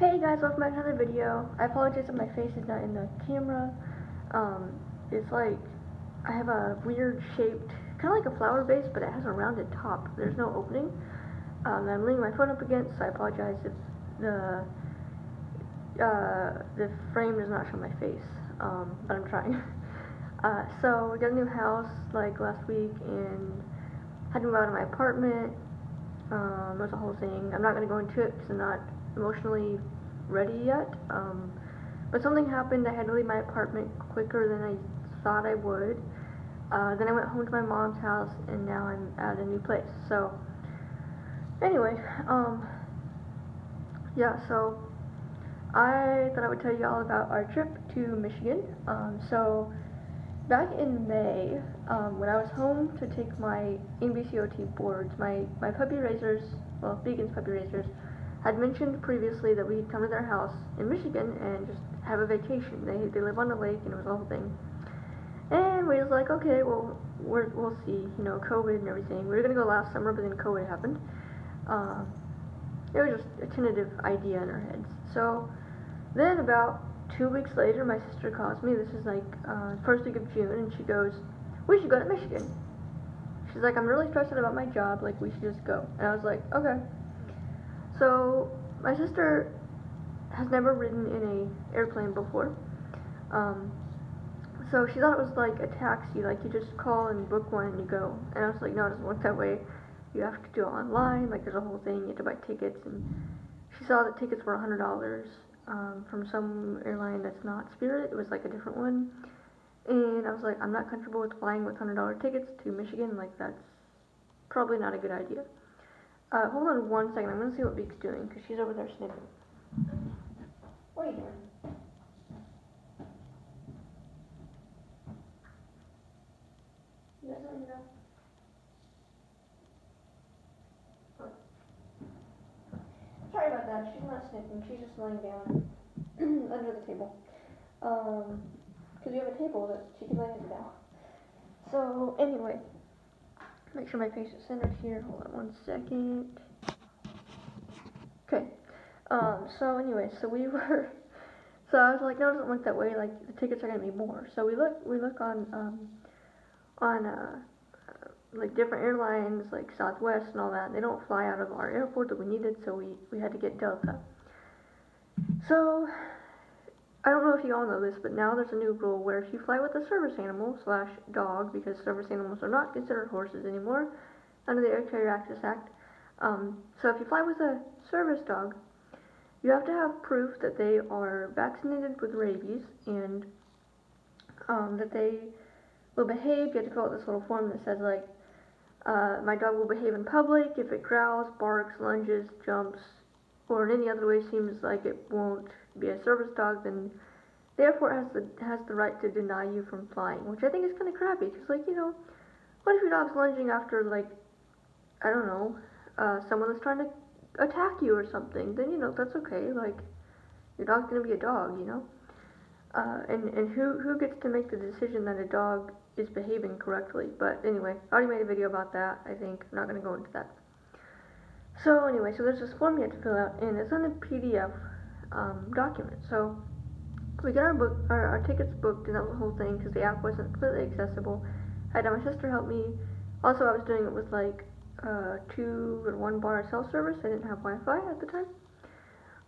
Hey guys, welcome back to another video. I apologize if my face is not in the camera. Um, it's like, I have a weird shaped, kind of like a flower base, but it has a rounded top. There's no opening. Um, I'm leaning my phone up against, so I apologize if the, uh, the frame does not show my face. Um, but I'm trying. Uh, so we got a new house, like, last week, and had to move out of my apartment. Um, was a whole thing. I'm not going to go into it because I'm not emotionally ready yet. Um, but something happened. I had to leave my apartment quicker than I thought I would. Uh, then I went home to my mom's house, and now I'm at a new place. So, anyway, um, yeah. So I thought I would tell you all about our trip to Michigan. Um, so back in May, um, when I was home to take my NBCOT boards, my my puppy raisers, well, Beacon's puppy raisers had mentioned previously that we'd come to their house in Michigan and just have a vacation. They they live on the lake and it was a whole thing. And we was like, okay, well, we will see, you know, COVID and everything. We were gonna go last summer, but then COVID happened. Um, it was just a tentative idea in our heads. So then about two weeks later, my sister calls me. This is like uh, first week of June, and she goes, "We should go to Michigan." She's like, "I'm really stressed out about my job. Like, we should just go." And I was like, "Okay." So my sister has never ridden in a airplane before. Um, so she thought it was like a taxi, like you just call and book one and you go. And I was like, no, it doesn't work that way. You have to do it online. Like there's a whole thing. You have to buy tickets. And she saw that tickets were hundred dollars um, from some airline that's not Spirit. It was like a different one. And I was like, I'm not comfortable with flying with hundred dollar tickets to Michigan. Like that's probably not a good idea. Uh, hold on one second. I'm gonna see what Beak's doing because she's over there sniffing. What are you doing? Sorry about that. She's not sniffing. She's just laying down under the table. Um, because we have a table that she can lay now. So anyway. Make sure my face is centered here. Hold on one second. Okay. Um, so anyway, so we were, so I was like, no, it doesn't look that way. Like the tickets are gonna be more. So we look, we look on, um, on uh, uh, like different airlines, like Southwest and all that. They don't fly out of our airport that we needed, so we we had to get Delta. So I don't know if you all know this, but now there's a new rule where if you fly with a service animal slash dog, because service animals are not considered horses anymore under the Air Carrier Access Act. Um, so if you fly with a service dog, you have to have proof that they are vaccinated with rabies and um, that they will behave. You have to fill out this little form that says like, uh, my dog will behave in public if it growls, barks, lunges, jumps, or in any other way seems like it won't be a service dog, then the airport has the has the right to deny you from flying, which I think is kind of crappy. Because like you know, what if your dog's lunging after like I don't know uh, someone that's trying to attack you or something? Then you know that's okay. Like your dog's gonna be a dog, you know. Uh, and and who who gets to make the decision that a dog is behaving correctly? But anyway, I already made a video about that. I think I'm not gonna go into that. So anyway, so there's this form you have to fill out, and it's on a PDF um, document. So we got our book, our, our tickets booked, and that was the whole thing because the app wasn't completely accessible. I had my sister help me. Also, I was doing it with like uh, two or one bar cell service. I didn't have Wi-Fi at the time.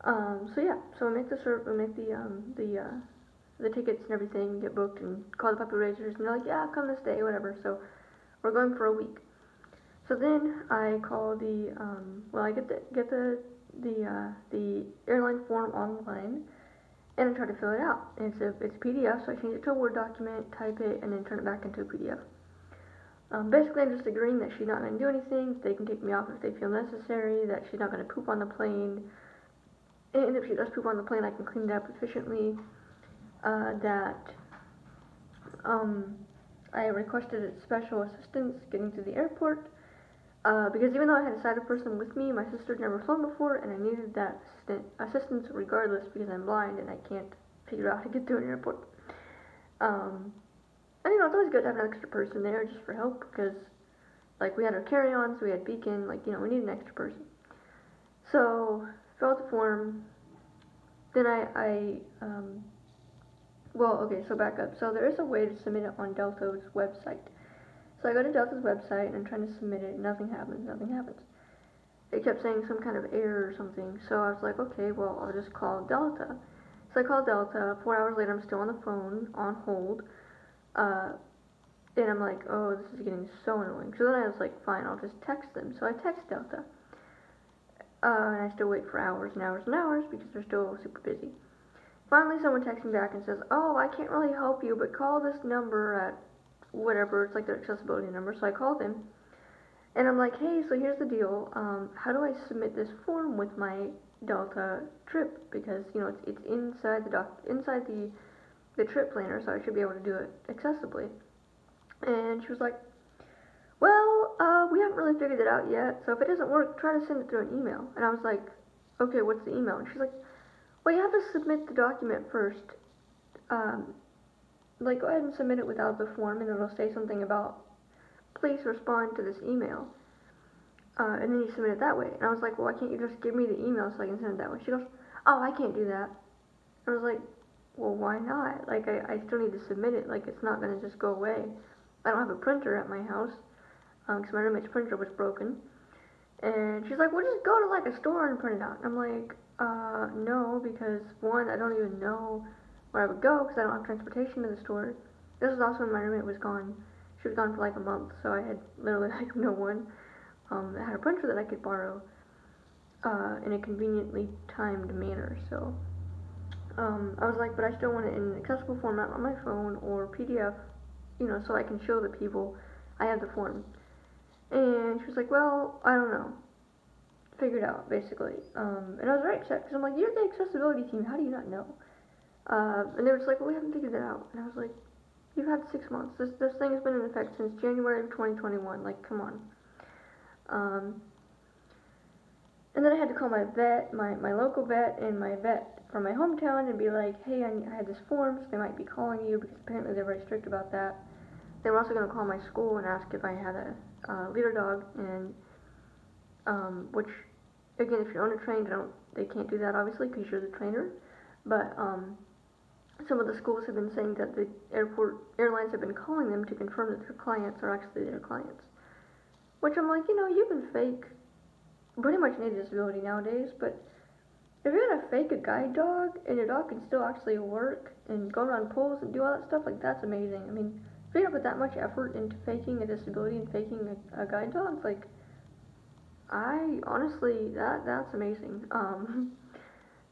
Um, so yeah, so we make the serv- we make the um, the uh, the tickets and everything get booked and call the puppy raisers and they're like, yeah, come this day, whatever. So we're going for a week. So then I call the um, well, I get the get the the uh, the airline form online and I try to fill it out. And it's a it's PDF, so I change it to a Word document, type it, and then turn it back into a PDF. Um, basically, I'm just agreeing that she's not going to do anything. They can take me off if they feel necessary. That she's not going to poop on the plane. And if she does poop on the plane, I can clean it up efficiently. Uh, that um, I requested special assistance getting to the airport. Uh, because even though I had a sighted person with me, my sister had never flown before, and I needed that assistant, assistance regardless because I'm blind and I can't figure out how to get to an airport. Um, and you know, it's always good to have an extra person there just for help because, like, we had our carry-ons, we had Beacon, like, you know, we need an extra person. So, fill out the form, then I, I um, well, okay, so back up. So there is a way to submit it on Delta's website. So I go to Delta's website and I'm trying to submit it. Nothing happens. Nothing happens. It kept saying some kind of error or something. So I was like, okay, well, I'll just call Delta. So I called Delta. Four hours later, I'm still on the phone, on hold. Uh, and I'm like, oh, this is getting so annoying. So then I was like, fine, I'll just text them. So I text Delta. Uh, and I still wait for hours and hours and hours because they're still super busy. Finally, someone texts me back and says, oh, I can't really help you, but call this number at whatever. It's like their accessibility number. So I called him. And I'm like, hey, so here's the deal. Um, how do I submit this form with my Delta trip? Because, you know, it's, it's inside the doc, inside the, the trip planner, so I should be able to do it accessibly. And she was like, well, uh, we haven't really figured it out yet, so if it doesn't work, try to send it through an email. And I was like, okay, what's the email? And she's like, well, you have to submit the document first. Um, like, go ahead and submit it without the form, and it'll say something about, please respond to this email. Uh, and then you submit it that way. And I was like, well, why can't you just give me the email so I can send it that way? She goes, oh, I can't do that. I was like, well, why not? Like, I, I still need to submit it. Like, it's not going to just go away. I don't have a printer at my house because um, my roommate's printer was broken. And she's like, well, just go to like a store and print it out. And I'm like, uh, no, because one, I don't even know where I would go because I don't have transportation to the store. This was also when my roommate was gone. She was gone for like a month, so I had literally like no one um, that had a printer that I could borrow uh, in a conveniently timed manner. So um, I was like, but I still want it in accessible format on my phone or PDF you know, so I can show the people I have the form. And she was like, well, I don't know. Figured out, basically. Um, and I was upset, because I'm like, you're the accessibility team, how do you not know? Uh, and they were just like, well, we haven't figured that out. And I was like, you've had six months. This, this thing has been in effect since January of 2021. Like, come on. Um, and then I had to call my vet, my, my local vet, and my vet from my hometown and be like, hey, I, I had this form, so they might be calling you because apparently they're very strict about that. They were also going to call my school and ask if I had a uh, leader dog, and um, which, again, if you're trained, they, don't, they can't do that obviously because you're the trainer. But um, some of the schools have been saying that the airport airlines have been calling them to confirm that their clients are actually their clients. Which I'm like, you know, you can fake pretty much any disability nowadays, but if you're gonna fake a guide dog and your dog can still actually work and go around poles and do all that stuff, like that's amazing. I mean, if you're gonna put that much effort into faking a disability and faking a, a guide dog, like I honestly that that's amazing. Um,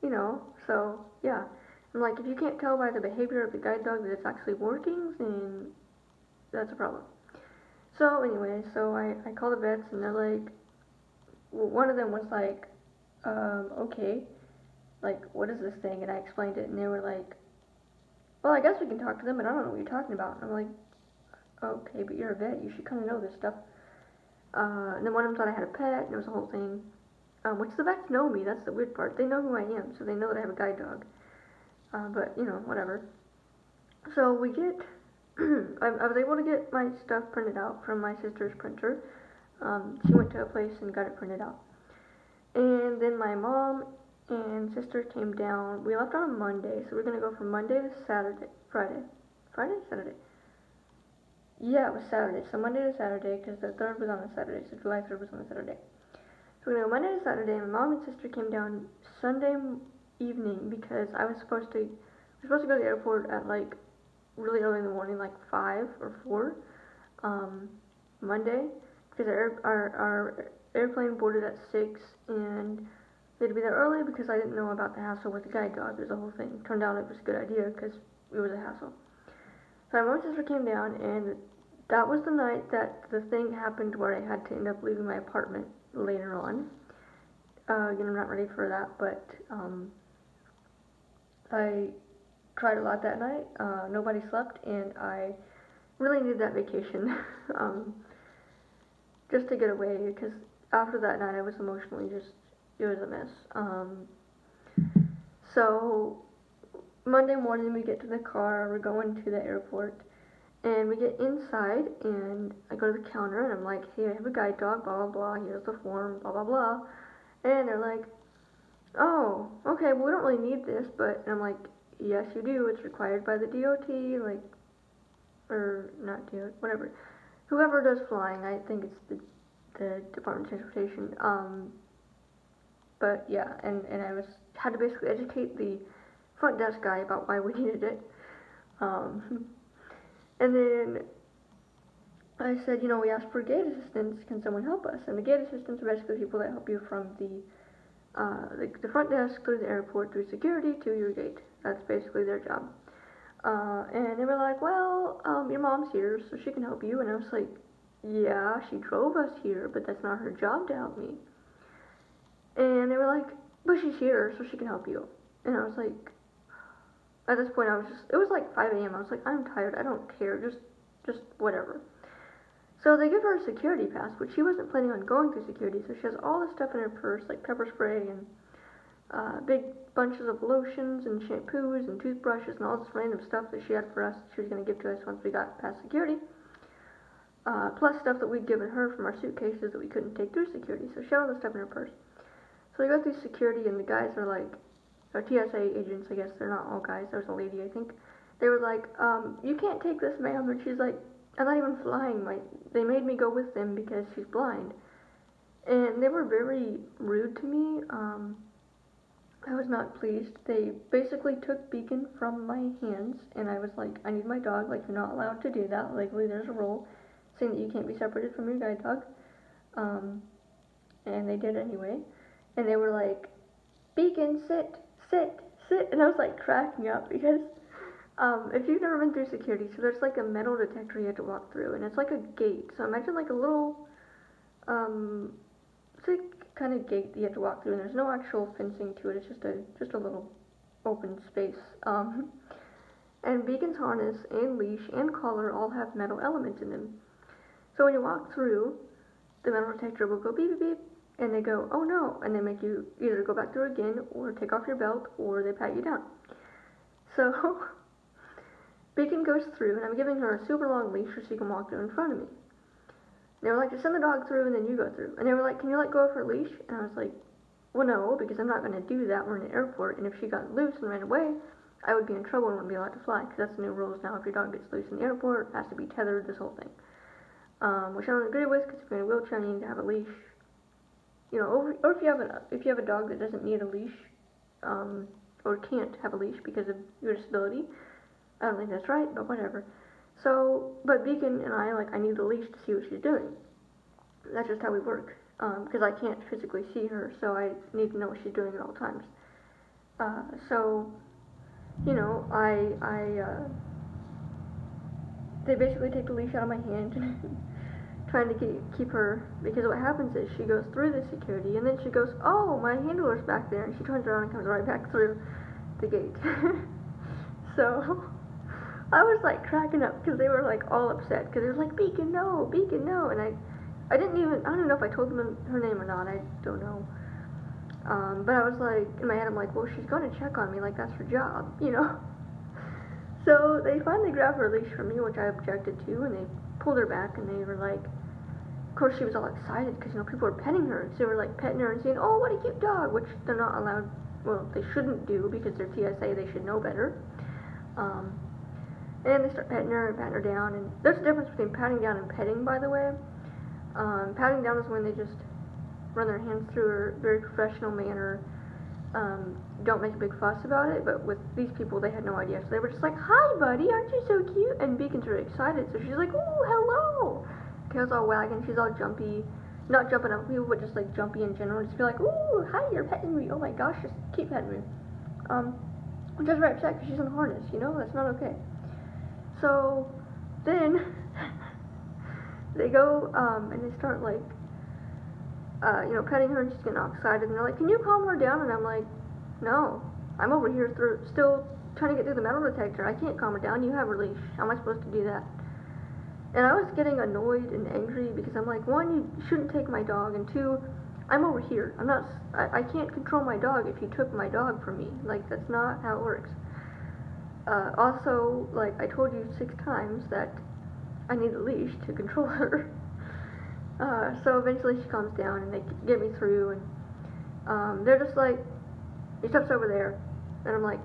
you know, so yeah. And like if you can't tell by the behavior of the guide dog that it's actually working, then that's a problem. So anyway, so I, I call the vets and they're like, well, one of them was like, um, okay, like, what is this thing? And I explained it, and they were like, well, I guess we can talk to them, but I don't know what you're talking about. And I'm like, okay, but you're a vet, you should kind of know this stuff. Uh, and then one of them thought I had a pet, and it was a whole thing. Um, which the vets know me, that's the weird part. They know who I am, so they know that I have a guide dog. Uh, but, you know, whatever. So we get, I, I, was able to get my stuff printed out from my sister's printer. Um, she went to a place and got it printed out. And then my mom and sister came down. We left on Monday, so we're gonna go from Monday to Saturday, Friday, Friday, Saturday. Yeah, it was Saturday. So Monday to Saturday, because the third was on a Saturday, so July third was on a Saturday. So gonna go Monday to Saturday. My mom and sister came down Sunday evening because I was supposed to. We supposed to go to the airport at like really early in the morning, like five or four. Um, Monday, because our, our our airplane boarded at six and we had to be there early because I didn't know about the hassle with the guide dog. There's a whole thing. Turned out it was a good idea because it was a hassle. So my mom sister came down, and that was the night that the thing happened where I had to end up leaving my apartment later on. Uh, again, I'm not ready for that, but um, I cried a lot that night. Uh, nobody slept, and I really needed that vacation um, just to get away because after that night I was emotionally just it was a mess. Um, so Monday morning we get to the car, we're going to the airport, and we get inside, and I go to the counter, and I'm like, hey, I have a guide dog, blah, blah, blah, here's the form, blah, blah, blah. And they're like, oh, okay, well, we don't really need this, but, I'm like, yes, you do. It's required by the DOT, like, or not DOT, whatever. Whoever does flying, I think it's the, the Department of Transportation. Um, but yeah, and, and I was had to basically educate the front desk guy about why we needed it. Um, and then I said, you know, we asked for gate assistance. Can someone help us? And the gate assistants are basically people that help you from the uh, the, the front desk through the airport through security to your gate. That's basically their job. Uh, and they were like, well, um, your mom's here, so she can help you. And I was like, yeah, she drove us here, but that's not her job to help me. And they were like, but she's here, so she can help you. And I was like, at this point, I was just, it was like 5 a.m. I was like, I'm tired. I don't care. Just, just whatever. So they give her a security pass, which she wasn't planning on going through security. So she has all this stuff in her purse, like pepper spray and uh, big bunches of lotions and shampoos and toothbrushes and all this random stuff that she had for us. She was going to give to us once we got past security. Uh, plus stuff that we'd given her from our suitcases that we couldn't take through security. So she had all this stuff in her purse. So we go through security, and the guys are like, or TSA agents, I guess they're not all guys. there's a lady, I think. They were like, um, "You can't take this, ma'am," and she's like, "I'm not even flying. Like, they made me go with them because she's blind." And they were very rude to me. Um, I was not pleased. They basically took Beacon from my hands, and I was like, I need my dog. Like, you're not allowed to do that. Legally, there's a rule saying that you can't be separated from your guide dog. Um, and they did anyway. And they were like, Beacon, sit, sit, sit. And I was like cracking up because um, if you've never been through security, so there's like a metal detector you have to walk through, and it's like a gate. So imagine like a little, um, it's like kind of gate that you have to walk through, and there's no actual fencing to it. It's just a just a little open space. Um, and Beacon's harness and leash and collar all have metal elements in them. So when you walk through, the metal detector will go beep beep beep, and they go, oh no, and they make you either go back through again, or take off your belt, or they pat you down. So Beacon goes through, and I'm giving her a super long leash so she can walk through in front of me. They were like, just send the dog through and then you go through. And they were like, can you let go of her leash? And I was like, well, no, because I'm not going to do that. We're in an airport, and if she got loose and ran away, I would be in trouble and wouldn't be allowed to fly, because that's the new rules now. If your dog gets loose in the airport, it has to be tethered, this whole thing. Um, which I don't agree with, because if you're in a wheelchair, you need to have a leash. You know, or, or if you have a if you have a dog that doesn't need a leash, um, or can't have a leash because of your disability, I don't think that's right, but whatever. So, but Beacon and I, like, I need the leash to see what she's doing. That's just how we work. Because um, I can't physically see her, so I need to know what she's doing at all times. Uh, so, you know, I, I, uh, they basically take the leash out of my hand, trying to keep, keep her, because what happens is she goes through the security, and then she goes, oh, my handler's back there, and she turns around and comes right back through the gate. so, I was like cracking up because they were like all upset because they were like Beacon no, Beacon no, and I, I didn't even I don't know if I told them her name or not. I don't know. Um, but I was like in my head I'm like, well she's going to check on me like that's her job, you know. So they finally grabbed her leash from me, which I objected to, and they pulled her back and they were like, of course she was all excited because you know people were petting her, so they were like petting her and saying, oh what a cute dog, which they're not allowed. Well, they shouldn't do because they're TSA. They should know better. Um, and they start petting her and patting her down. And there's a difference between patting down and petting, by the way. Um, patting down is when they just run their hands through her very professional manner. Um, don't make a big fuss about it, but with these people, they had no idea. So they were just like, "Hi, buddy, aren't you so cute?" And Beacon's really excited, so she's like, "Oh, hello." Tail's all wagging, she's all jumpy, not jumping up people, but just like jumpy in general. Just be like, "Ooh, hi, you're petting me. Oh my gosh, just keep petting me." Um, I'm just very upset because she's in a harness. You know, that's not okay. So then they go um, and they start like, uh, you know, petting her and she's getting all excited. And they're like, "Can you calm her down?" And I'm like, "No, I'm over here through still trying to get through the metal detector. I can't calm her down. You have leash. How am I supposed to do that?" And I was getting annoyed and angry because I'm like, one, you shouldn't take my dog, and two, I'm over here. I'm not. I, I can't control my dog if you took my dog from me. Like that's not how it works. Uh, also, like I told you six times that I need a leash to control her. Uh, so eventually she calms down and they get me through and um, they're just like, he steps over there, and I'm like,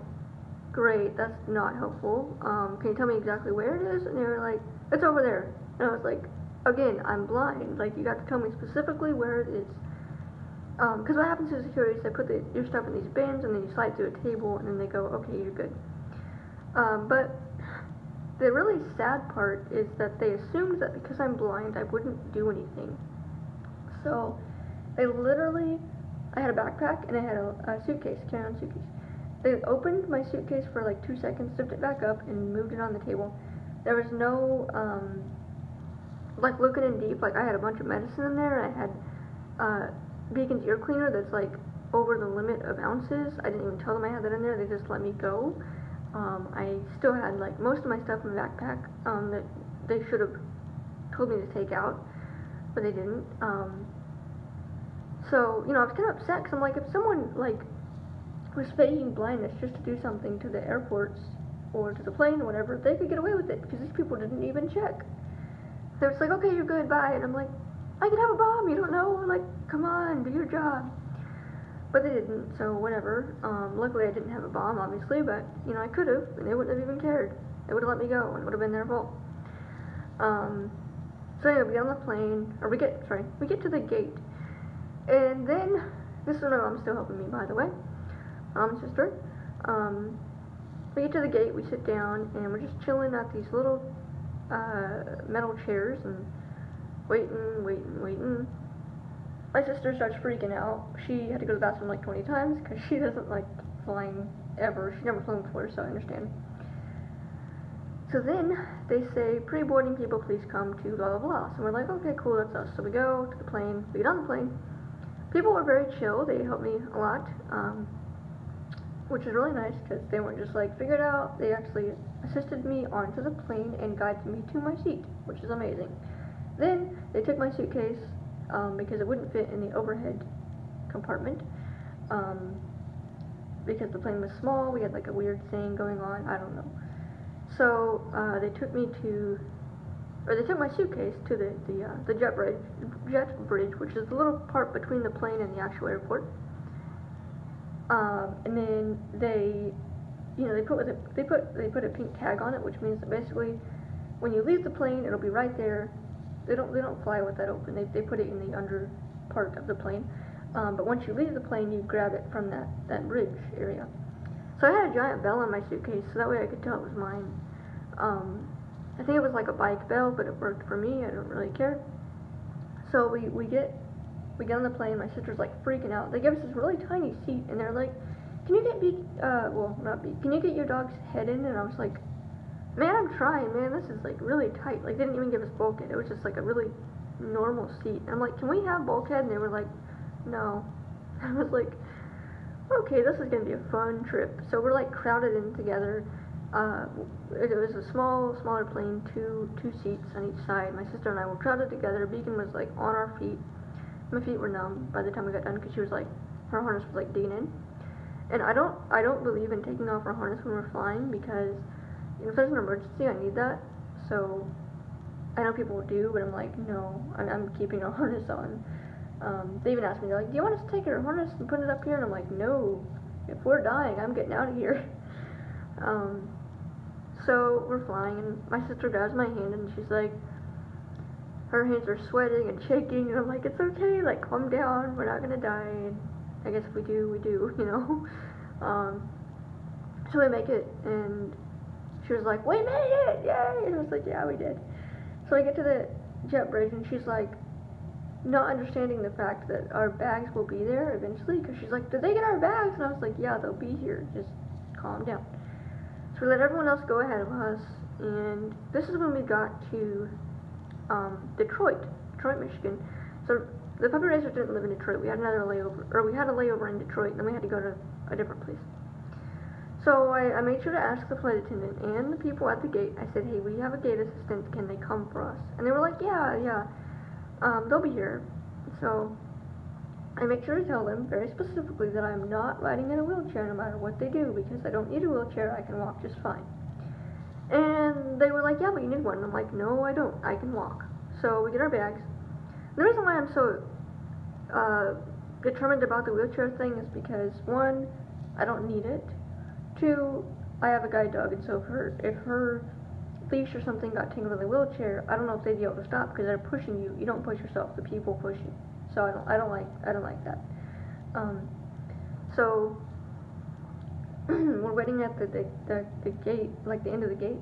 great, that's not helpful. Um, can you tell me exactly where it is? And they were like, it's over there. And I was like, again, I'm blind. Like, you got to tell me specifically where it is. Because um, what happens to security is they put the, your stuff in these bins, and then you slide through a table, and then they go, okay, you're good. Um, but the really sad part is that they assumed that because I'm blind, I wouldn't do anything. So they literally, I had a backpack and I had a, a suitcase, carry-on suitcase. They opened my suitcase for like two seconds, zipped it back up, and moved it on the table. There was no, um, like looking in deep, like I had a bunch of medicine in there. And I had uh, Beacon's ear cleaner that's like over the limit of ounces. I didn't even tell them I had that in there. They just let me go. Um, I still had like most of my stuff in the backpack um, that they should have told me to take out, but they didn't. Um, so you know, I was kind of upset because I'm like, if someone like was faking blindness just to do something to the airports or to the plane or whatever, they could get away with it because these people didn't even check. They was like, okay, you're good, bye, and I'm like, I could have a bomb, you don't know, like, come on, do your job. But they didn't, so whatever. Um, luckily I didn't have a bomb, obviously, but, you know, I could have, and they wouldn't have even cared. They would have let me go, and it would have been their fault. Um, so anyway, we get on the plane, or we get, sorry, we get to the gate. And then, this is my mom's still helping me, by the way. Mom and sister. Um, we get to the gate, we sit down, and we're just chilling at these little uh, metal chairs and waiting, waiting, waiting my sister starts freaking out. She had to go to the bathroom like 20 times because she doesn't like flying ever. She's never flown before, so I understand. So then they say, pre-boarding people, please come to blah blah blah. So we're like, okay, cool, that's us. So we go to the plane. We get on the plane. People were very chill. They helped me a lot, um, which is really nice because they weren't just like figured out. They actually assisted me onto the plane and guided me to my seat, which is amazing. Then they took my suitcase um, because it wouldn't fit in the overhead compartment. Um, because the plane was small, we had like a weird thing going on, I don't know. So uh, they took me to, or they took my suitcase to the the, uh, the jet bridge, jet bridge, which is the little part between the plane and the actual airport. Um, and then they, you know, they put a, they put they put a pink tag on it, which means that basically, when you leave the plane, it'll be right there they don't they don't fly with that open. They they put it in the under part of the plane. Um, but once you leave the plane, you grab it from that that bridge area. So I had a giant bell in my suitcase, so that way I could tell it was mine. Um, I think it was like a bike bell, but it worked for me. I don't really care. So we we get we get on the plane. My sister's like freaking out. They give us this really tiny seat, and they're like, "Can you get Beak? Uh, well, not Beak. Can you get your dog's head in?" And I was like, Man, I'm trying, man. This is like really tight. Like, they didn't even give us bulkhead. It was just like a really normal seat. I'm like, can we have bulkhead? And they were like, no. I was like, okay, this is gonna be a fun trip. So we're like crowded in together. Uh, it, was a small, smaller plane, two two seats on each side. My sister and I were crowded together. Beacon was like on our feet. My feet were numb by the time we got done because she was like, her harness was like digging in. And I don't, I don't believe in taking off our harness when we're flying because if there's an emergency, I need that. So I know people do, but I'm like, no, I'm, I'm keeping a harness on. Um, they even asked me, they're like, do you want us to take our harness and put it up here? And I'm like, no, if we're dying, I'm getting out of here. Um, so we're flying, and my sister grabs my hand, and she's like, her hands are sweating and shaking, and I'm like, it's okay, like, calm down, we're not gonna die, and I guess if we do, we do, you know? Um, so we make it, and she was like, we made it, yay! And I was like, yeah, we did. So I get to the jet bridge, and she's like, not understanding the fact that our bags will be there eventually, because she's like, did they get our bags? And I was like, yeah, they'll be here. Just calm down. So we let everyone else go ahead of us, and this is when we got to um, Detroit, Detroit, Michigan. So the puppy raisers didn't live in Detroit. We had another layover, or we had a layover in Detroit, and then we had to go to a different place. So I, I made sure to ask the flight attendant and the people at the gate. I said, hey, we have a gate assistant. Can they come for us? And they were like, yeah, yeah. Um, they'll be here. So I make sure to tell them very specifically that I'm not riding in a wheelchair no matter what they do because I don't need a wheelchair. I can walk just fine. And they were like, yeah, but you need one. And I'm like, no, I don't. I can walk. So we get our bags. The reason why I'm so uh, determined about the wheelchair thing is because, one, I don't need it. Two, I have a guide dog, and so if her if her leash or something got tangled in the wheelchair, I don't know if they'd be able to stop because they're pushing you. You don't push yourself; the people push you. So I don't I don't like I don't like that. Um, so we're waiting at the, the, the, the gate, like the end of the gate,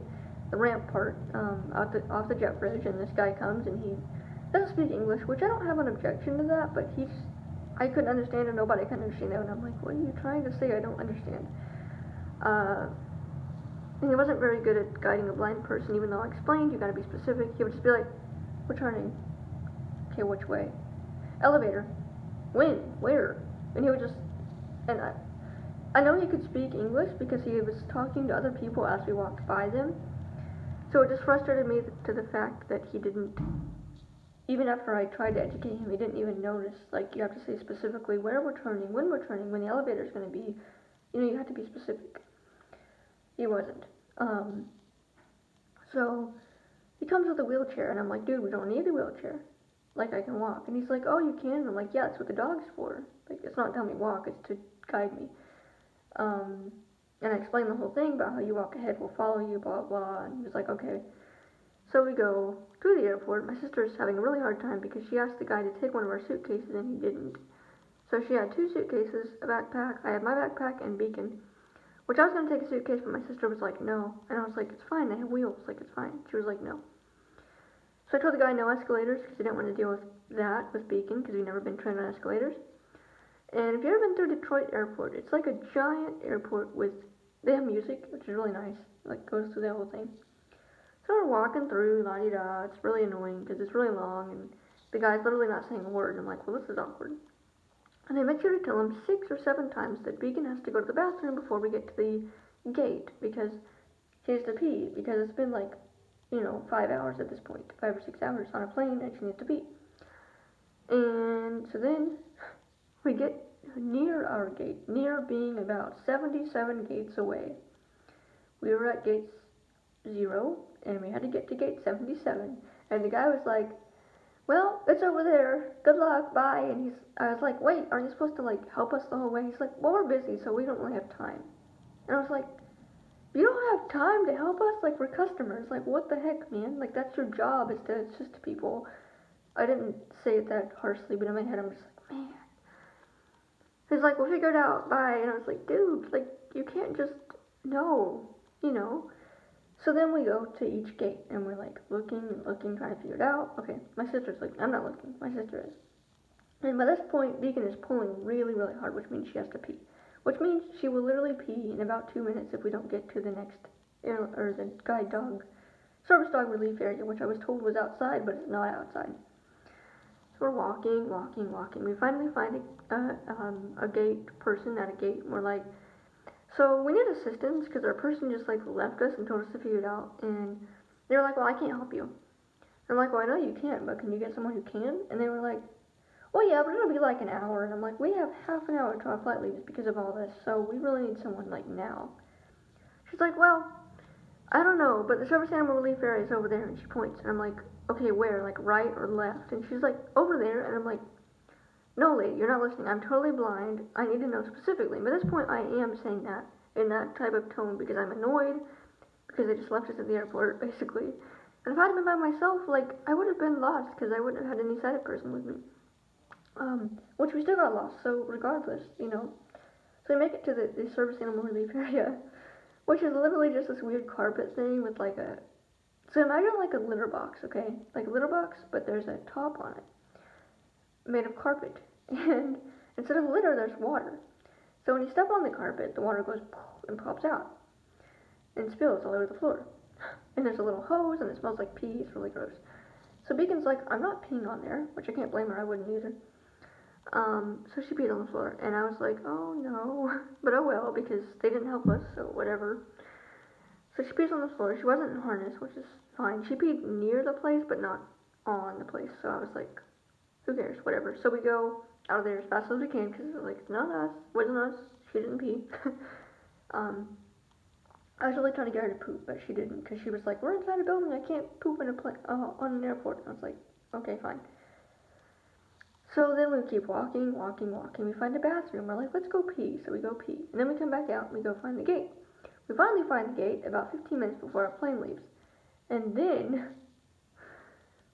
the ramp part, um, off the off the jet bridge, and this guy comes and he doesn't speak English, which I don't have an objection to that, but he's I couldn't understand and nobody could understand and I'm like, what are you trying to say? I don't understand. Uh, and he wasn't very good at guiding a blind person, even though I explained you gotta be specific. He would just be like, we're turning. Okay, which way? Elevator. When? Where? And he would just, and I, I know he could speak English because he was talking to other people as we walked by them. So it just frustrated me to the fact that he didn't, even after I tried to educate him, he didn't even notice. Like, you have to say specifically where we're turning, when we're turning, when the elevator is going to be. You know, you have to be specific. He wasn't. Um, so he comes with a wheelchair, and I'm like, dude, we don't need a wheelchair. Like, I can walk. And he's like, oh, you can? And I'm like, yeah, that's what the dog's for. Like, it's not to help me walk, it's to guide me. Um, and I explained the whole thing about how you walk ahead, we'll follow you, blah, blah. And he was like, okay. So we go to the airport. My sister's having a really hard time because she asked the guy to take one of our suitcases and he didn't. So she had two suitcases, a backpack. I had my backpack and Beacon, which I was to take a suitcase, but my sister was like, no. And I was like, it's fine, they have wheels. Like, it's fine. She was like, no. So I told the guy no escalators because I didn't want to deal with that with Beacon because we've never been trained on escalators. And if you've ever been through Detroit Airport, it's like a giant airport with they have music, which is really nice. Like goes through the whole thing. So we're walking through, la di da. It's really annoying because it's really long, and the guy's literally not saying a word. I'm like, well, this is awkward. And I make sure to tell him six or seven times that Beacon has to go to the bathroom before we get to the gate because he has to pee because it's been like, you know, five hours at this point, five or six hours on a plane, and she needs to pee. And so then we get near our gate, near being about 77 gates away. We were at gate zero, and we had to get to gate 77. And the guy was like, well, it's over there. Good luck. Bye. And he's, I was like, wait, aren't you supposed to like help us the whole way? He's like, well, we're busy, so we don't really have time. And I was like, you don't have time to help us? Like, we're customers. Like, what the heck, man? Like, that's your job is to assist people. I didn't say it that harshly, but in my head, I'm just like, man. He's like, we'll figure it out. Bye. And I was like, dude, like, you can't just, no, you know. So then we go to each gate and we're like looking and looking, trying to figure it out. Okay, my sister's like, I'm not looking. My sister is. And by this point, Beacon is pulling really, really hard, which means she has to pee. Which means she will literally pee in about two minutes if we don't get to the next, air, or the guide dog, service dog relief area, which I was told was outside, but it's not outside. So we're walking, walking, walking. We finally find a, uh, um, a gate person at a gate. And we're like, so we need assistance because our person just like left us and told us to figure it out. And they were like, well, I can't help you. I'm like, well, I know you can't, but can you get someone who can? And they were like, well, yeah, but it'll be like an hour. And I'm like, we have half an hour until our flight leaves because of all this, so we really need someone like now. She's like, well, I don't know, but the service animal relief area is over there. And she points, and I'm like, okay, where? Like right or left? And she's like, over there. And I'm like, no, lady, you're not listening. I'm totally blind. I need to know specifically. But at this point, I am saying that in that type of tone because I'm annoyed because they just left us at the airport, basically. And if I'd been by myself, like, I would have been lost because I wouldn't have had any sighted person with me. Um, which we still got lost, so regardless, you know. So we make it to the, the service animal relief area, which is literally just this weird carpet thing with like a. So imagine like a litter box, okay? Like a litter box, but there's a top on it made of carpet. And instead of litter, there's water. So when you step on the carpet, the water goes and pops out and spills all over the floor. And there's a little hose and it smells like pee. It's really gross. So Beacon's like, I'm not peeing on there, which I can't blame her. I wouldn't either. Um, so she peed on the floor, and I was like, oh no, but oh well, because they didn't help us, so whatever. So she pees on the floor. She wasn't in harness, which is fine. She peed near the place, but not on the place. So I was like, who cares, whatever. So we go out of there as fast as we can because like it's not us, wasn't us. She didn't pee. um, I was really trying to get her to poop, but she didn't because she was like, "We're inside a building. I can't poop in a pla- uh, on an airport." I was like, "Okay, fine." So then we keep walking, walking, walking. We find a bathroom. We're like, let's go pee. So we go pee. And then we come back out and we go find the gate. We finally find the gate about 15 minutes before our plane leaves. And then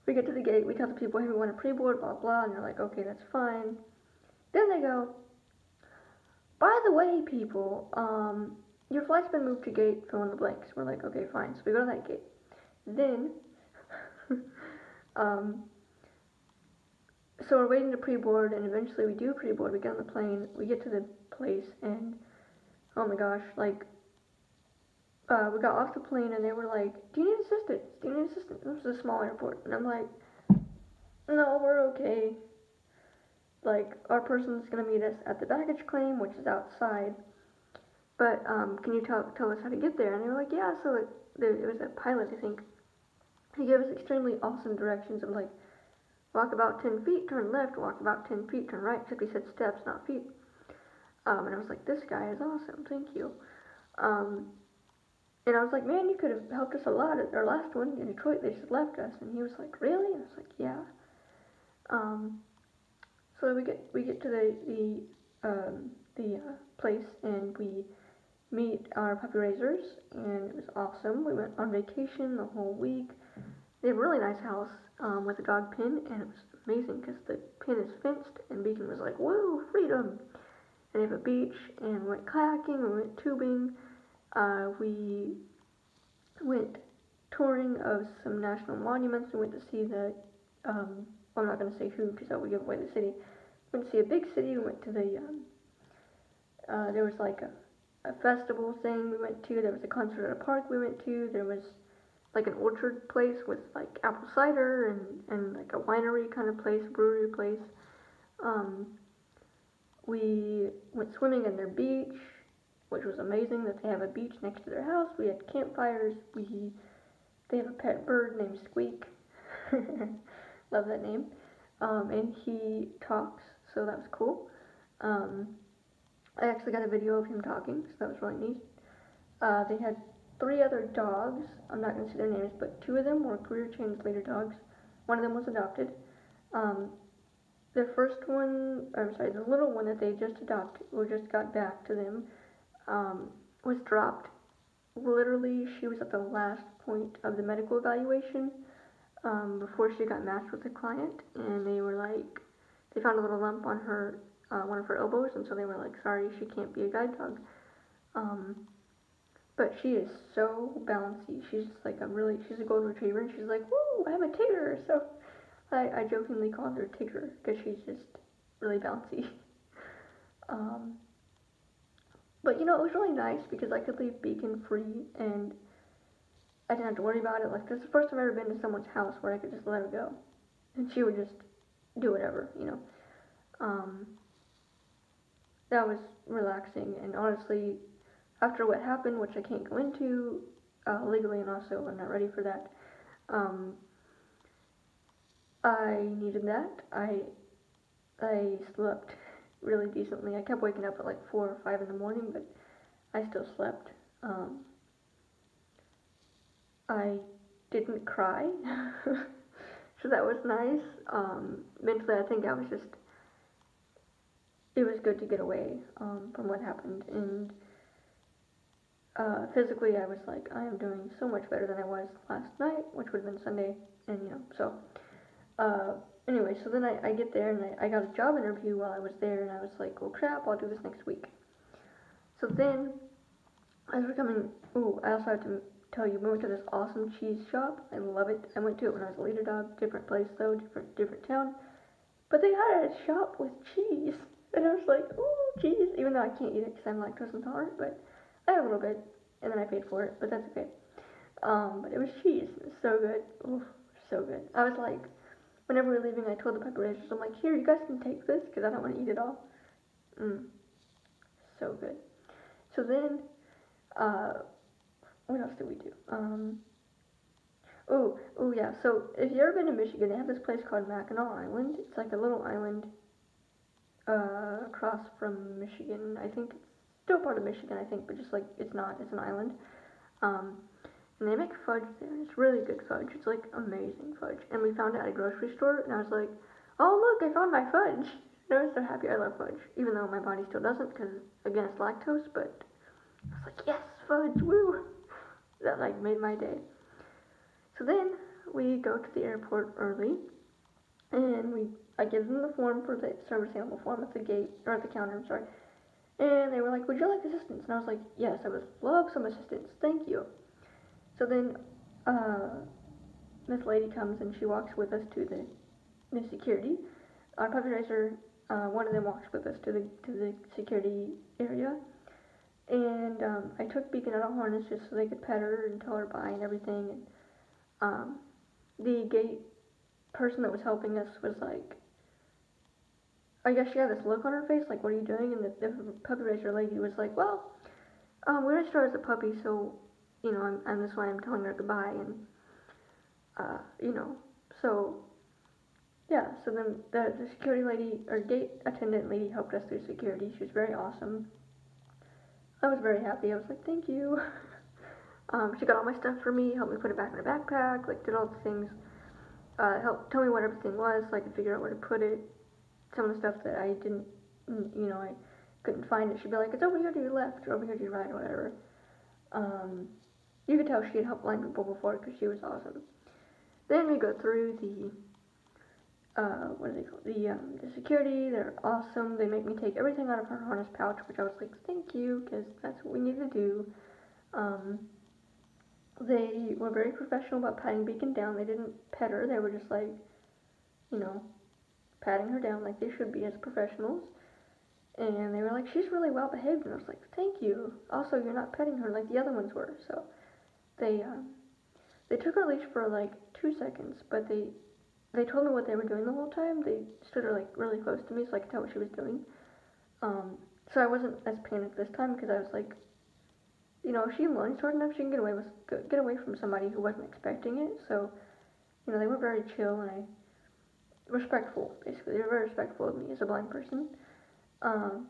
we get to the gate. We tell the people, hey, we want a pre-board, blah, blah. And they're like, okay, that's fine. Then they go, by the way, people, um, your flight's been moved to gate, fill in the blanks. We're like, okay, fine. So we go to that gate. Then, um, so we're waiting to pre-board, and eventually we do pre-board. We get on the plane, we get to the place, and oh my gosh, like, uh, we got off the plane, and they were like, "Do you need assistance? Do you need assistance?" This was a small airport, and I'm like, "No, we're okay." Like, our person's gonna meet us at the baggage claim, which is outside. But um, can you tell tell us how to get there? And they were like, "Yeah." So it, there, it was a pilot, I think. He gave us extremely awesome directions of like Walk about 10 feet, turn left, walk about 10 feet, turn right, except he said steps, not feet. Um, and I was like, this guy is awesome, thank you. Um, and I was like, man, you could have helped us a lot at our last one in Detroit. They just left us. And he was like, really? I was like, yeah. Um, so we get we get to the the um, the uh, place and we meet our puppy raisers, and it was awesome. We went on vacation the whole week. They have a really nice house um, with a dog pen, and it was amazing because the pen is fenced, and Beacon was like, "Whoa, freedom!" And they have a beach, and we went kayaking, we went tubing, uh, we went touring of some national monuments. We went to see the, um, I'm not going to say who because that would give away the city. We went to see a big city. We went to the, um, uh, there was like a, a festival thing we went to. There was a concert at a park we went to. There was like an orchard place with like apple cider and, and like a winery kind of place, brewery place. Um, we went swimming in their beach, which was amazing that they have a beach next to their house. We had campfires. We they have a pet bird named Squeak. Love that name. Um, and he talks, so that was cool. Um, I actually got a video of him talking, so that was really neat. Uh, they had three other dogs. I'm not going to say their names, but two of them were career change later dogs. One of them was adopted. Um, the first one, I'm sorry, the little one that they just adopted, or just got back to them, um, was dropped. Literally, she was at the last point of the medical evaluation um, before she got matched with the client, and they were like, they found a little lump on her, uh, one of her elbows, and so they were like, sorry, she can't be a guide dog. Um, but she is so bouncy. She's just like a really, she's a golden retriever, and she's like, woo, I'm a Tigger. So I, I jokingly called her Tigger because she's just really bouncy. um, but you know, it was really nice because I could leave Beacon free and I didn't have to worry about it. Like, this is the first time I've ever been to someone's house where I could just let her go. And she would just do whatever, you know. Um, that was relaxing and honestly after what happened, which I can't go into uh, legally, and also I'm not ready for that. Um, I needed that. I I slept really decently. I kept waking up at like four or five in the morning, but I still slept. Um, I didn't cry, so that was nice. Um, mentally, I think I was just. It was good to get away um, from what happened, and uh, physically, I was like, I am doing so much better than I was last night, which would have been Sunday, and you know, so. Uh, anyway, so then I, I get there and I, I got a job interview while I was there, and I was like, oh crap, I'll do this next week. So then, as we're coming, ooh, I also have to tell you, we went to this awesome cheese shop. I love it. I went to it when I was a leader dog, different place though, different different town. But they had a shop with cheese, and I was like, ooh, cheese, even though I can't eat it because I'm lactose intolerant, but I had a little bit, and then I paid for it, but that's okay. Um, but it was cheese. It was so good. Oof, so good. I was like, whenever we were leaving, I told the pepper raisers, I'm like, here, you guys can take this, because I don't want to eat it all. Mmm. So good. So then, uh, what else did we do? Um, oh, oh yeah, so if you've ever been to Michigan, they have this place called Mackinac Island. It's like a little island, uh, across from Michigan. I think it's still part of Michigan, I think, but just like it's not, it's an island. Um, and they make fudge there. It's really good fudge. It's like amazing fudge. And we found it at a grocery store, and I was like, oh look, I found my fudge. And I was so happy. I love fudge, even though my body still doesn't, because again it's lactose. But I was like, yes, fudge, woo! That like made my day. So then we go to the airport early, and we I give them the form for the service animal form at the gate or at the counter. I'm sorry. And they were like, "Would you like assistance?" And I was like, "Yes, I would love some assistance. Thank you." So then, uh, this lady comes and she walks with us to the, the security. Our puppy raiser, uh, one of them walks with us to the to the security area. And um, I took Beacon out of harness just so they could pet her and tell her bye and everything. And um, the gate person that was helping us was like, I guess she had this look on her face, like, what are you doing? And the, the puppy raiser lady was like, well, um, we registered her as a puppy, so, you know, I'm, I'm this why I'm telling her goodbye, and, uh, you know, so, yeah, so then the, the security lady, or gate attendant lady helped us through security. She was very awesome. I was very happy. I was like, thank you. um, she got all my stuff for me, helped me put it back in her backpack, like, did all the things, uh, helped tell me what everything was so I could figure out where to put it some of the stuff that I didn't, you know, I couldn't find it. She'd be like, it's over here to your left or over here to your right or whatever. Um, you could tell she had helped blind people before because she was awesome. Then we go through the, uh, what do they call The, um, the security. They're awesome. They make me take everything out of her harness pouch, which I was like, thank you, because that's what we need to do. Um, they were very professional about patting Beacon down. They didn't pet her. They were just like, you know, patting her down like they should be as professionals. And they were like, she's really well behaved. And I was like, thank you. Also, you're not petting her like the other ones were. So they um, they took her leash for like two seconds, but they they told me what they were doing the whole time. They stood her like really close to me so I could tell what she was doing. Um, so I wasn't as panicked this time because I was like, you know, if she learns hard enough, she can get away with get away from somebody who wasn't expecting it. So, you know, they were very chill, and I respectful, basically. They were very respectful of me as a blind person. Um,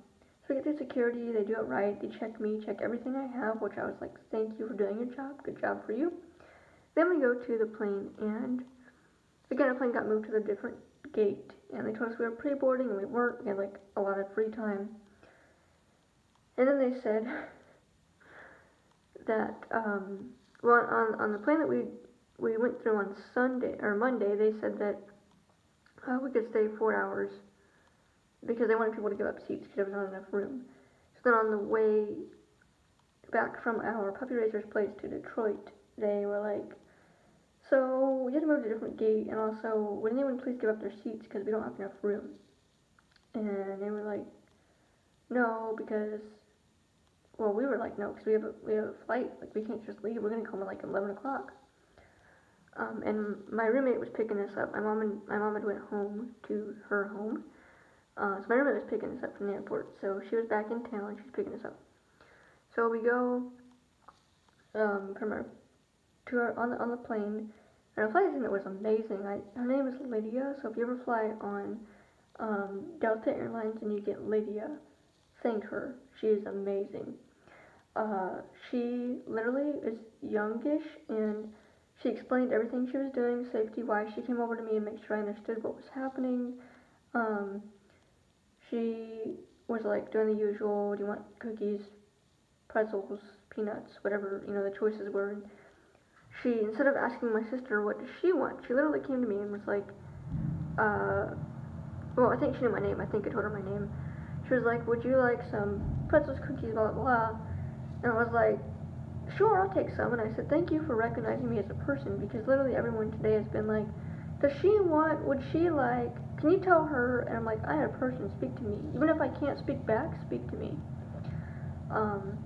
so we get through security, they do it right, they check me, check everything I have, which I was like, thank you for doing your job, good job for you. Then we go to the plane, and again, our plane got moved to the different gate, and they told us we were pre-boarding, and we weren't, we had like a lot of free time. And then they said that, um, well, on, on the plane that we we went through on Sunday or Monday, they said that uh, we could stay four hours because they wanted people to give up seats because there was not enough room. So then on the way back from our puppy raiser's place to Detroit, they were like, so we had to move to a different gate, and also, would anyone please give up their seats because we don't have enough room? And they were like, no, because, well, we were like, no, because we have a we have a flight, like we can't just leave. We're gonna come at like 11 o'clock. Um, and my roommate was picking us up. My mom and my mom had went home to her home. Uh, so my roommate was picking us up from the airport. So she was back in town. She's picking us up. So we go um, from our to our on the on the plane. And our flight attendant was amazing. I, her name is Lydia. So if you ever fly on um, Delta Airlines and you get Lydia, thank her. She is amazing. Uh, she literally is youngish and she explained everything she was doing safety wise. She came over to me and made sure I understood what was happening. Um, she was like doing the usual, do you want cookies, pretzels, peanuts, whatever, you know, the choices were. And she, instead of asking my sister what does she want, she literally came to me and was like, uh, well, I think she knew my name. I think I told her my name. She was like, would you like some pretzels, cookies, blah, blah, blah. And I was like, sure, I'll take some. And I said, thank you for recognizing me as a person because literally everyone today has been like, does she want, would she like, can you tell her? And I'm like, I had a person speak to me. Even if I can't speak back, speak to me. Um,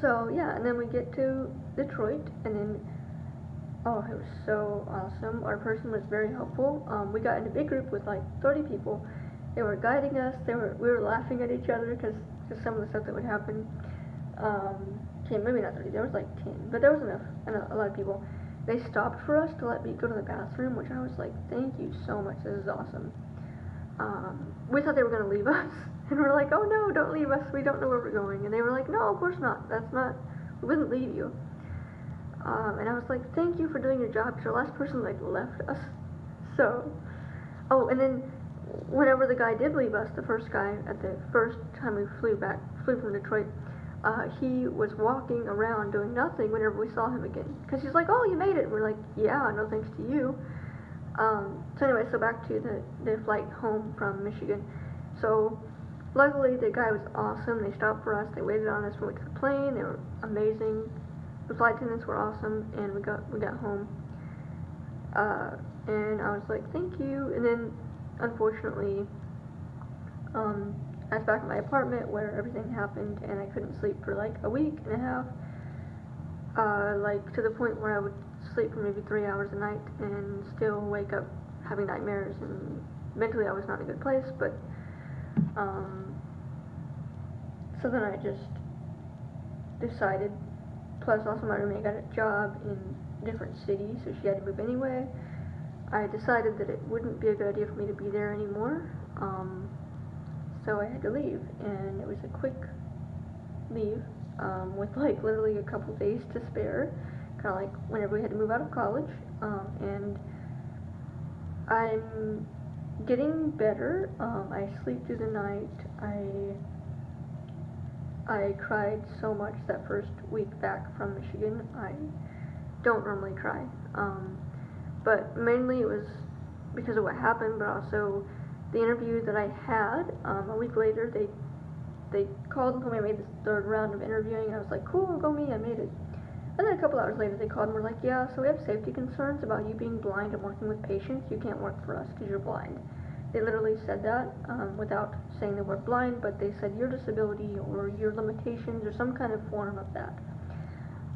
so yeah, and then we get to Detroit, and then, oh, it was so awesome. Our person was very helpful. Um, we got in a big group with like 30 people. They were guiding us. They were, we were laughing at each other because some of the stuff that would happen. Um, 10, maybe not 30, there was like 10, but there was enough, and a, a lot of people. They stopped for us to let me go to the bathroom, which I was like, thank you so much, this is awesome. Um, we thought they were going to leave us, and we're like, oh no, don't leave us, we don't know where we're going. And they were like, no, of course not, that's not, we wouldn't leave you. Um, and I was like, thank you for doing your job, because the last person like left us. So, Oh, and then whenever the guy did leave us, the first guy at the first time we flew back, flew from Detroit, uh, he was walking around doing nothing whenever we saw him again. Because he's like, oh, you made it. We're like, yeah, no thanks to you. Um, so anyway, so back to the, the flight home from Michigan. So luckily the guy was awesome. They stopped for us. They waited on us when we took the plane. They were amazing. The flight attendants were awesome, and we got we got home. Uh, and I was like, thank you. And then, unfortunately, um, I was back at my apartment where everything happened, and I couldn't sleep for like a week and a half. Uh, like to the point where I would sleep for maybe three hours a night and still wake up having nightmares. And mentally, I was not in a good place. But um, so then I just decided. Plus, also my roommate got a job in a different city, so she had to move anyway. I decided that it wouldn't be a good idea for me to be there anymore, um, so I had to leave, and it was a quick leave um, with like literally a couple days to spare, kind of like whenever we had to move out of college, um, and I'm getting better. Um, I sleep through the night. I I cried so much that first week back from Michigan. I don't normally cry. Um, but mainly it was because of what happened, but also the interview that I had. Um, a week later, they they called and told me I made the third round of interviewing, and I was like, cool, go me, I made it. And then a couple hours later, they called and were like, yeah, so we have safety concerns about you being blind and working with patients. You can't work for us because you're blind. They literally said that um, without saying the word blind, but they said your disability or your limitations or some kind of form of that.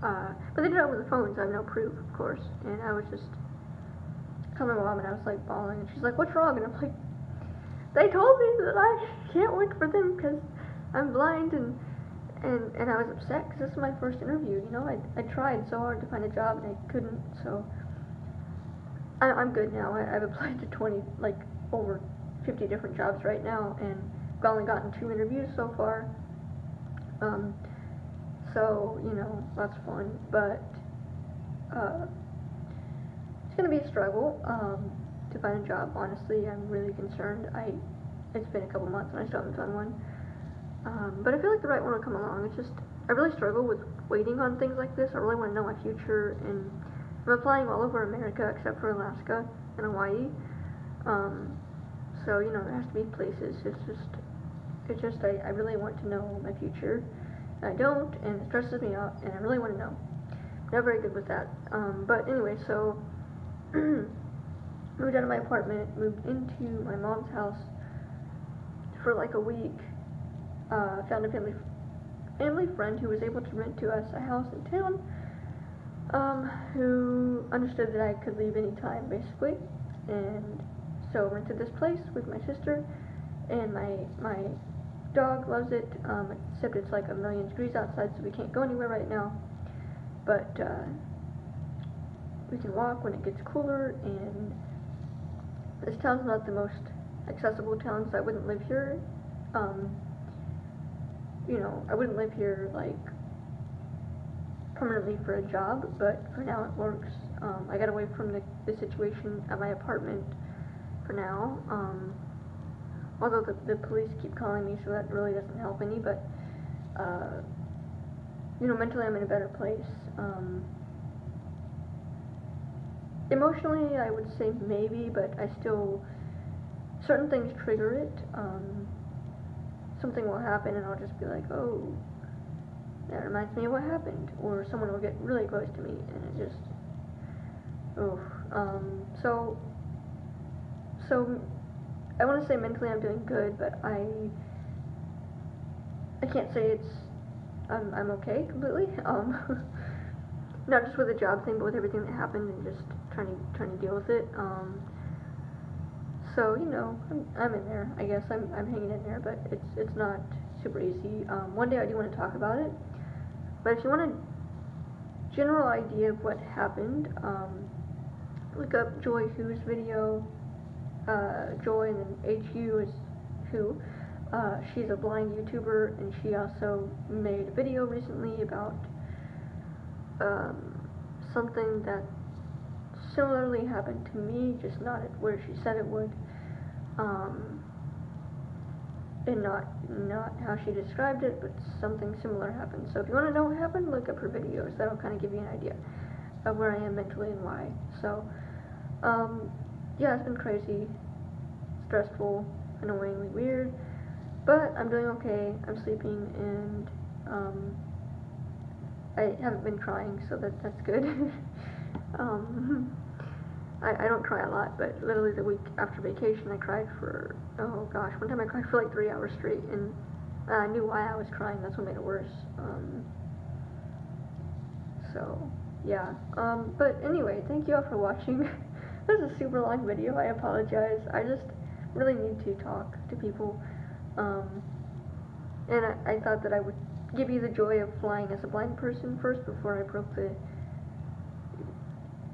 Uh, but they did it over the phone, so I have no proof, of course. And I was just telling my mom, and I was like bawling, and she's like, "What's wrong?" And I'm like, "They told me that I can't work for them because I'm blind." And and and I was upset because this is my first interview. You know, I I tried so hard to find a job and I couldn't. So I, I'm good now. I, I've applied to 20, like over 50 different jobs right now, and I've only gotten two interviews so far. Um, so, you know, that's fun, but uh, it's going to be a struggle um, to find a job, honestly. I'm really concerned. I It's been a couple months and I still haven't found one. Um, but I feel like the right one will come along. It's just, I really struggle with waiting on things like this. I really want to know my future, and I'm applying all over America except for Alaska and Hawaii. Um, so, you know, there has to be places. It's just, it's just, I, I really want to know my future. And I don't, and it stresses me out, and I really want to know. Not very good with that. Um, but anyway, so moved out of my apartment, moved into my mom's house for like a week. Uh, found a family family friend who was able to rent to us a house in town. Um, who understood that I could leave anytime, basically, and so rented this place with my sister and my my dog loves it, um, except it's like a million degrees outside, so we can't go anywhere right now. But uh, we can walk when it gets cooler, and this town's not the most accessible town, so I wouldn't live here. Um, you know, I wouldn't live here like permanently for a job, but for now it works. Um, I got away from the, the situation at my apartment for now. Um, although the, the police keep calling me, so that really doesn't help any, but, uh, you know, mentally I'm in a better place. Um, emotionally, I would say maybe, but I still, certain things trigger it. Um, something will happen and I'll just be like, oh, that reminds me of what happened. Or someone will get really close to me and it just, oh, um, so, so I want to say mentally I'm doing good, but I I can't say it's I'm I'm okay completely. Um, not just with the job thing, but with everything that happened and just trying to trying to deal with it. Um, so you know, I'm I'm in there. I guess I'm I'm hanging in there, but it's it's not super easy. Um, one day I do want to talk about it, but if you want a general idea of what happened, um, look up Joy Hu's video uh, Joy and then HU is who. Uh, she's a blind YouTuber and she also made a video recently about um, something that similarly happened to me, just not where she said it would. Um, and not not how she described it, but something similar happened. So if you want to know what happened, look up her videos. That'll kind of give you an idea of where I am mentally and why. So, um, yeah, it's been crazy, stressful, annoyingly weird, but I'm doing okay. I'm sleeping and um, I haven't been crying, so that that's good. um, I, I don't cry a lot, but literally the week after vacation, I cried for oh gosh, one time I cried for like three hours straight, and I knew why I was crying. That's what made it worse. Um, so yeah. Um, but anyway, thank you all for watching. this is a super long video. I apologize. I just really need to talk to people. Um, and I, I thought that I would give you the joy of flying as a blind person first before I broke the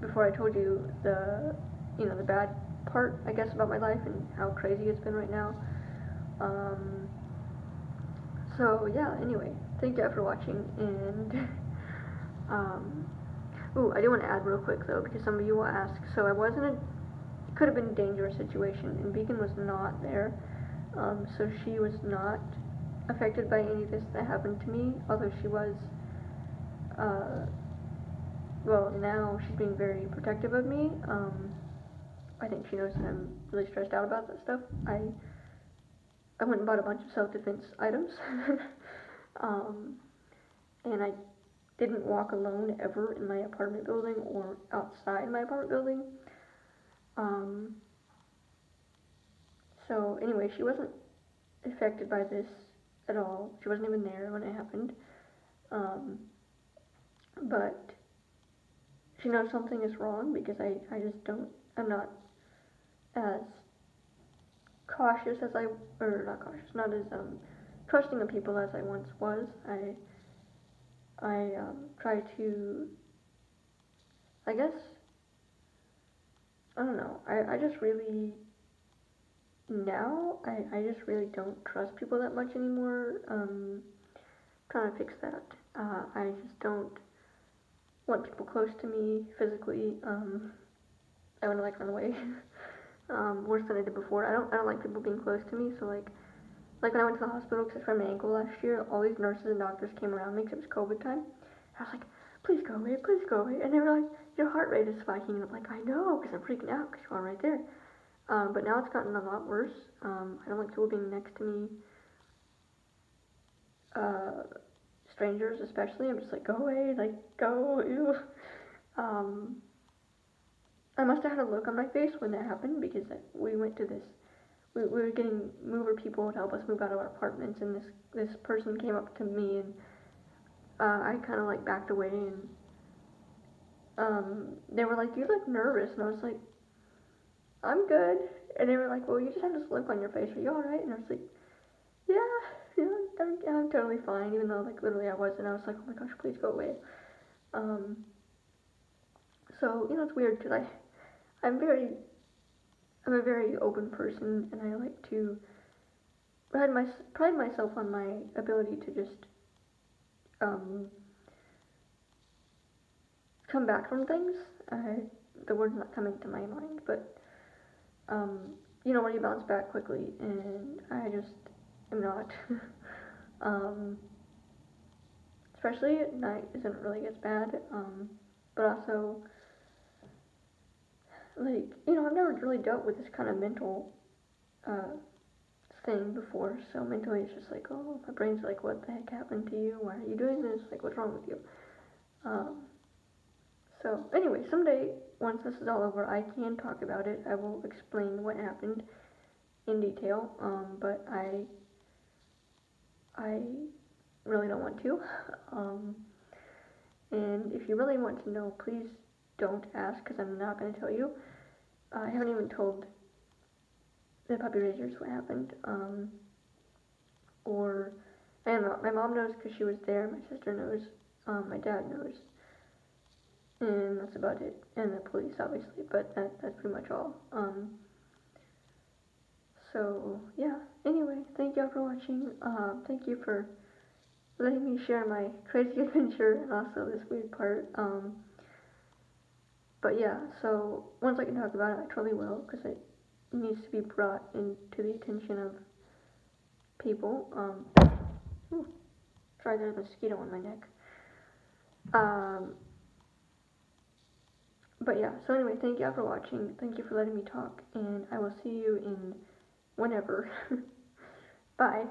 before I told you the you know the bad part I guess about my life and how crazy it's been right now. Um, so yeah. Anyway, thank you for watching and um, ooh I do want to add real quick though because some of you will ask. So I was in a could have been a dangerous situation and Beacon was not there. Um, so she was not affected by any of this that happened to me, although she was, uh, well, now she's being very protective of me. Um, I think she knows that I'm really stressed out about that stuff. I, I went and bought a bunch of self-defense items, um, and I didn't walk alone ever in my apartment building or outside my apartment building. Um, so anyway, she wasn't affected by this at all. She wasn't even there when it happened. Um, but she knows something is wrong because I, I just don't, I'm not as cautious as I, or not cautious, not as um, trusting of people as I once was. I, I um, try to, I guess, I don't know, I, I just really now I, I just really don't trust people that much anymore. Um, trying to fix that. Uh, I just don't want people close to me physically. Um, I want to like run away. um, worse than I did before. I don't I don't like people being close to me. So like like when I went to the hospital because I sprained my ankle last year, all these nurses and doctors came around me because it was COVID time. I was like, please go away, please go away. And they were like, your heart rate is spiking. And I'm like, I know because I'm freaking out because you are right there. Um, but now it's gotten a lot worse. Um, I don't like people being next to me. Uh, strangers especially. I'm just like, go away, like, go, ew. Um, I must have had a look on my face when that happened because we went to this, we, we were getting mover people to help us move out of our apartments and this, this person came up to me and uh, I kind of like backed away and um, they were like, you look nervous. And I was like, I'm good. And they were like, well, you just have this look on your face. Are you alright? And I was like, yeah, yeah, I'm, I'm totally fine. Even though, like, literally I wasn't. I was like, oh my gosh, please go away. Um, so, you know, it's weird because I, I'm very, I'm a very open person and I like to pride, my, pride myself on my ability to just, um, come back from things. I, the word's not coming to my mind, but um, you know, where you bounce back quickly, and I just am not. um, especially at night isn't really as bad, um, but also, like, you know, I've never really dealt with this kind of mental uh, thing before, so mentally it's just like, oh, my brain's like, what the heck happened to you? Why are you doing this? Like, what's wrong with you? Um, so, anyway, someday, once this is all over, I can talk about it. I will explain what happened in detail, um, but I, I really don't want to. Um, and if you really want to know, please don't ask, because I'm not going to tell you. Uh, I haven't even told the puppy raisers what happened. Um, or, I don't know, my mom knows because she was there, my sister knows, um, my dad knows and that's about it. And the police, obviously, but that, that's pretty much all. Um, so, yeah, anyway, thank y'all for watching. Uh, thank you for letting me share my crazy adventure and also this weird part. Um, but yeah, so once I can talk about it, I totally will, because it needs to be brought into the attention of people. Um, ooh, sorry, there's a mosquito on my neck. Um, but yeah, so anyway, thank you all for watching. Thank you for letting me talk, and I will see you in whenever. Bye.